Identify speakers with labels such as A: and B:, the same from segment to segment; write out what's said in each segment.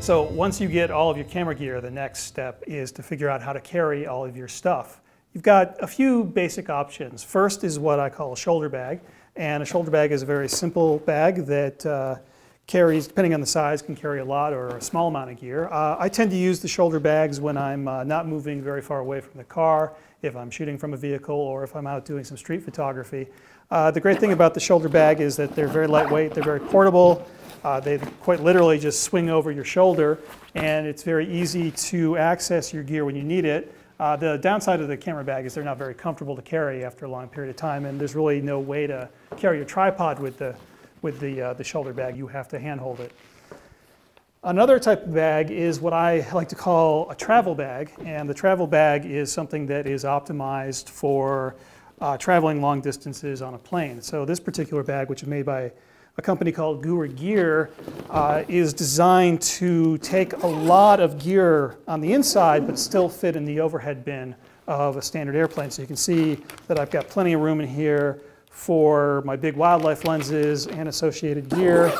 A: So once you get all of your camera gear, the next step is to figure out how to carry all of your stuff. You've got a few basic options. First is what I call a shoulder bag. And a shoulder bag is a very simple bag that uh, carries, depending on the size, can carry a lot or a small amount of gear. Uh, I tend to use the shoulder bags when I'm uh, not moving very far away from the car, if I'm shooting from a vehicle, or if I'm out doing some street photography. Uh, the great thing about the shoulder bag is that they're very lightweight, they're very portable, uh, they quite literally just swing over your shoulder, and it's very easy to access your gear when you need it. Uh, the downside of the camera bag is they're not very comfortable to carry after a long period of time, and there's really no way to carry your tripod with the, with the, uh, the shoulder bag. You have to handhold it. Another type of bag is what I like to call a travel bag, and the travel bag is something that is optimized for uh, traveling long distances on a plane. So this particular bag, which is made by a company called Gura Gear uh, is designed to take a lot of gear on the inside but still fit in the overhead bin of a standard airplane. So you can see that I've got plenty of room in here for my big wildlife lenses and associated gear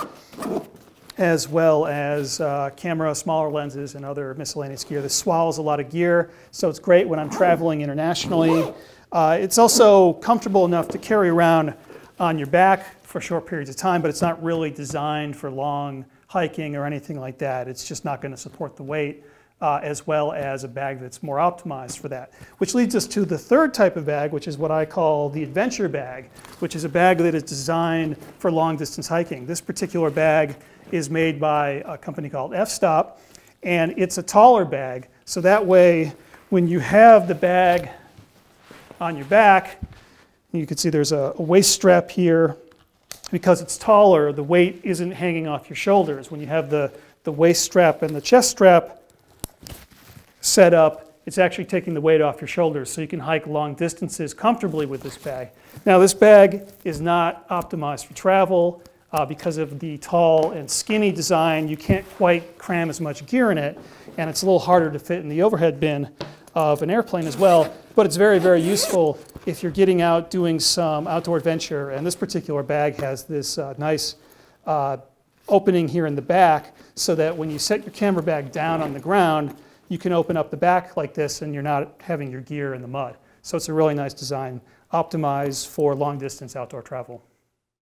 A: as well as uh, camera, smaller lenses, and other miscellaneous gear. This swallows a lot of gear, so it's great when I'm traveling internationally. Uh, it's also comfortable enough to carry around on your back for short periods of time, but it's not really designed for long hiking or anything like that. It's just not going to support the weight uh, as well as a bag that's more optimized for that. Which leads us to the third type of bag, which is what I call the adventure bag, which is a bag that is designed for long distance hiking. This particular bag is made by a company called f-stop, and it's a taller bag. So that way, when you have the bag on your back, you can see there's a, a waist strap here because it's taller, the weight isn't hanging off your shoulders. When you have the, the waist strap and the chest strap set up, it's actually taking the weight off your shoulders so you can hike long distances comfortably with this bag. Now this bag is not optimized for travel uh, because of the tall and skinny design. You can't quite cram as much gear in it and it's a little harder to fit in the overhead bin of an airplane as well, but it's very, very useful if you're getting out doing some outdoor adventure, and this particular bag has this uh, nice uh, opening here in the back so that when you set your camera bag down on the ground, you can open up the back like this and you're not having your gear in the mud. So it's a really nice design, optimized for long distance outdoor travel.